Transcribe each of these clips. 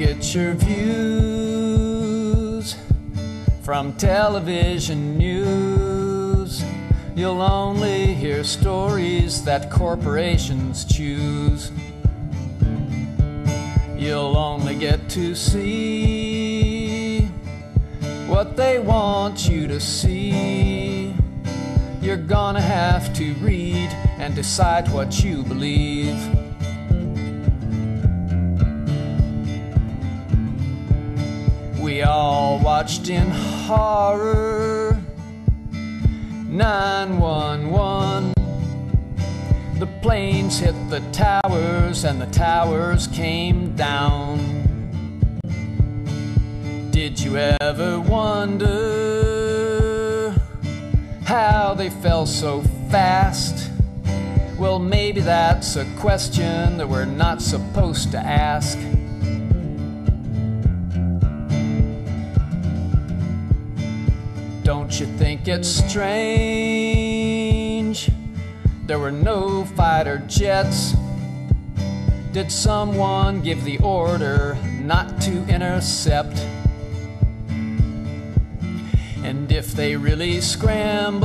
get your views from television news. You'll only hear stories that corporations choose. You'll only get to see what they want you to see. You're gonna have to read and decide what you believe. All watched in horror 911. The planes hit the towers and the towers came down. Did you ever wonder how they fell so fast? Well, maybe that's a question that we're not supposed to ask. Don't you think it's strange? There were no fighter jets. Did someone give the order not to intercept? And if they really scrambled,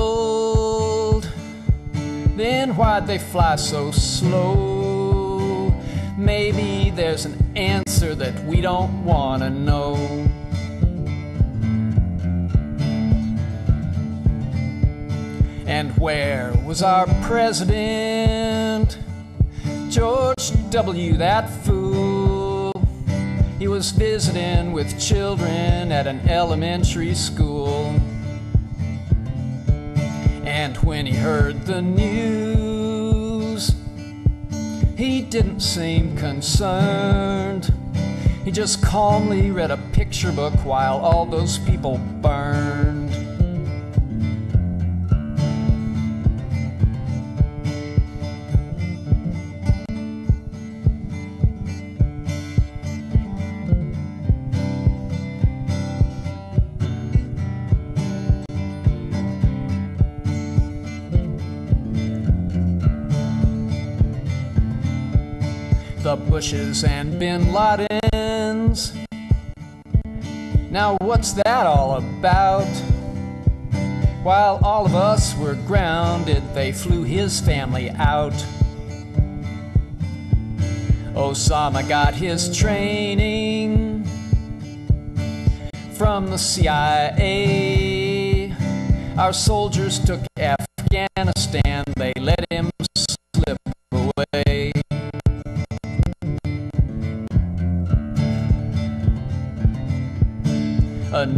then why'd they fly so slow? Maybe there's an answer that we don't want to know. And where was our president? George W., that fool. He was visiting with children at an elementary school. And when he heard the news, he didn't seem concerned. He just calmly read a picture book while all those people burned. The Bushes and Bin Ladens. Now, what's that all about? While all of us were grounded, they flew his family out. Osama got his training from the CIA. Our soldiers took Afghanistan,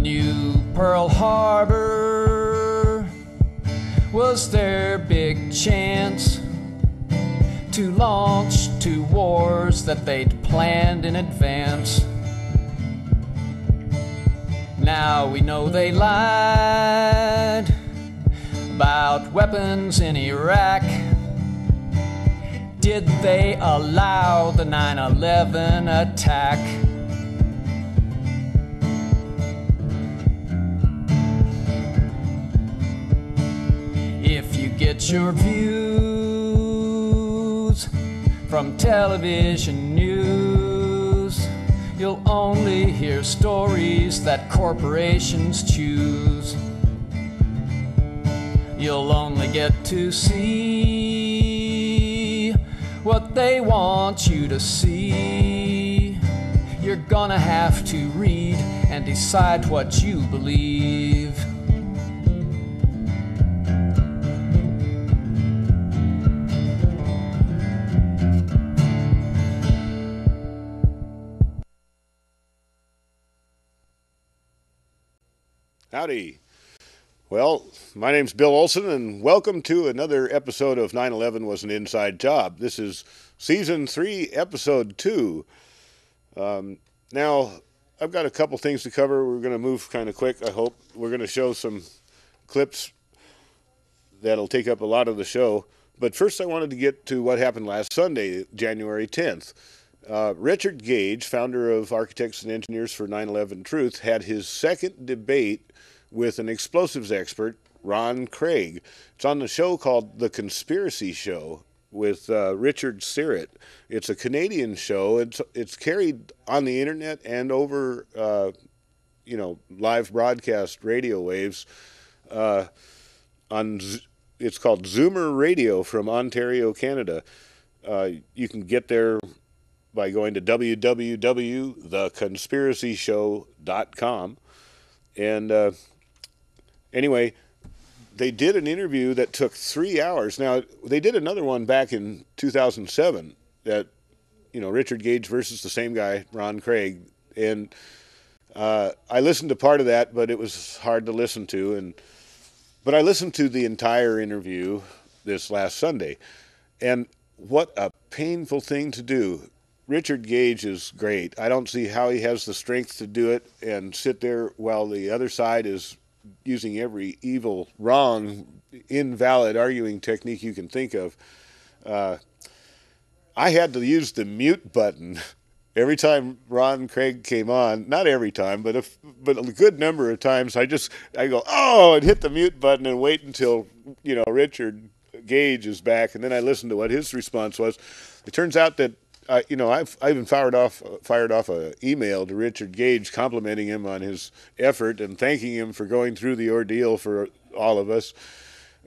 New Pearl Harbor was their big chance to launch two wars that they'd planned in advance. Now we know they lied about weapons in Iraq. Did they allow the 9 11 attack? You your views from television news, you'll only hear stories that corporations choose. You'll only get to see what they want you to see. You're gonna have to read and decide what you believe. Howdy. Well, my name's Bill Olson, and welcome to another episode of 9 11 Was an Inside Job. This is season three, episode two. Um, now, I've got a couple things to cover. We're going to move kind of quick, I hope. We're going to show some clips that'll take up a lot of the show. But first, I wanted to get to what happened last Sunday, January 10th. Uh, Richard Gage, founder of Architects and Engineers for 9 11 Truth, had his second debate with an explosives expert, Ron Craig. It's on the show called The Conspiracy Show. with uh, Richard Syrett. It's a Canadian show. It's it's carried on the internet and over uh, you know live broadcast radio waves. Uh, on it's called Zoomer Radio from Ontario, Canada. Uh, you can get there by going to www.theconspiracyshow.com. And uh, anyway, they did an interview that took three hours. Now they did another one back in 2007 that you know Richard Gage versus the same guy Ron Craig, and uh, I listened to part of that, but it was hard to listen to. And but I listened to the entire interview this last Sunday, and what a painful thing to do. Richard Gage is great. I don't see how he has the strength to do it and sit there while the other side is using every evil, wrong, invalid arguing technique you can think of. Uh, I had to use the mute button every time Ron Craig came on. Not every time, but a, but a good number of times. I just I go oh and hit the mute button and wait until you know Richard Gage is back, and then I listen to what his response was. It turns out that uh, you know, I've I even fired off fired off a email to Richard Gage complimenting him on his effort and thanking him for going through the ordeal for all of us.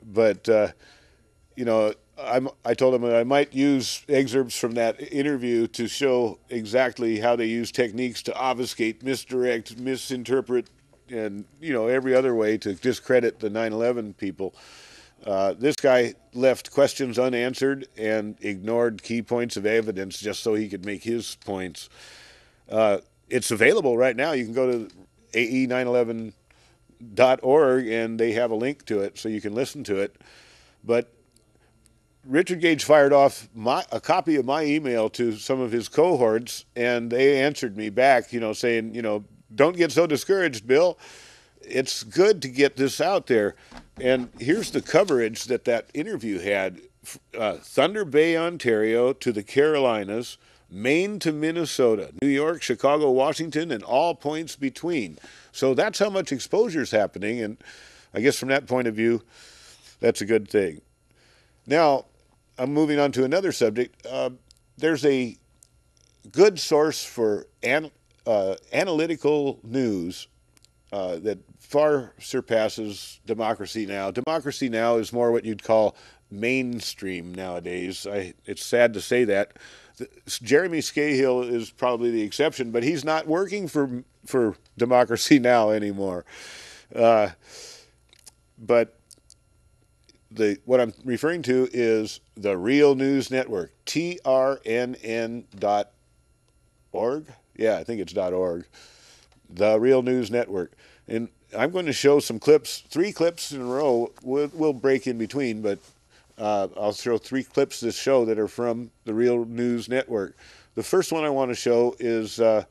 But uh, you know, I'm, I told him that I might use excerpts from that interview to show exactly how they use techniques to obfuscate, misdirect, misinterpret, and you know every other way to discredit the 9/11 people. Uh, this guy left questions unanswered and ignored key points of evidence just so he could make his points. Uh, it's available right now. You can go to ae911.org and they have a link to it so you can listen to it. But Richard Gage fired off my, a copy of my email to some of his cohorts, and they answered me back, you know, saying, you know, don't get so discouraged, Bill. It's good to get this out there. And here's the coverage that that interview had uh, Thunder Bay, Ontario to the Carolinas, Maine to Minnesota, New York, Chicago, Washington, and all points between. So that's how much exposure is happening. And I guess from that point of view, that's a good thing. Now, I'm moving on to another subject. Uh, there's a good source for an, uh, analytical news uh, that far surpasses Democracy Now. Democracy Now is more what you'd call mainstream nowadays. I, it's sad to say that. The, Jeremy Scahill is probably the exception, but he's not working for for Democracy Now anymore. Uh, but the what I'm referring to is the Real News Network, trnn dot org. Yeah, I think it's org. The Real News Network, and I'm going to show some clips, three clips in a row. We'll, we'll break in between, but uh, I'll show three clips this show that are from the Real News Network. The first one I want to show is, uh,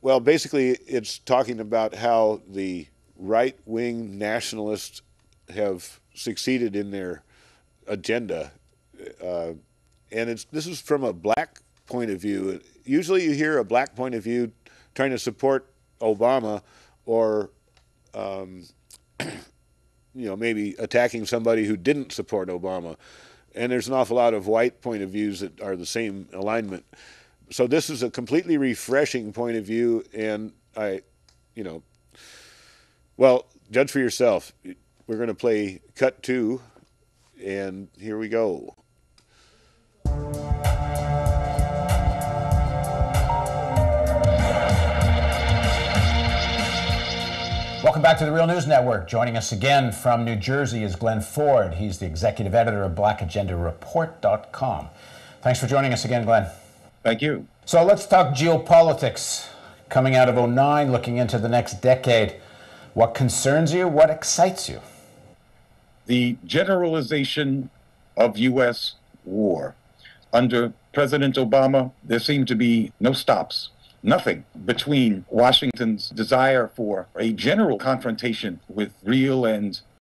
well, basically, it's talking about how the right wing nationalists have succeeded in their agenda. Uh, and it's this is from a black point of view. Usually, you hear a black point of view trying to support Obama or um, you know maybe attacking somebody who didn't support Obama. And there's an awful lot of white point of views that are the same alignment. So this is a completely refreshing point of view, and I, you know, well, judge for yourself. We're going to play cut two, and here we go. Back to the Real News Network. Joining us again from New Jersey is Glen Ford. He's the executive editor of blackagendareport.com. Thanks for joining us again, Glen. Thank you. So let's talk geopolitics. Coming out of 09, looking into the next decade. What concerns you? What excites you? The generalization of U.S. war. Under President Obama, there seemed to be no stops nothing between Washington's desire for a general confrontation with real and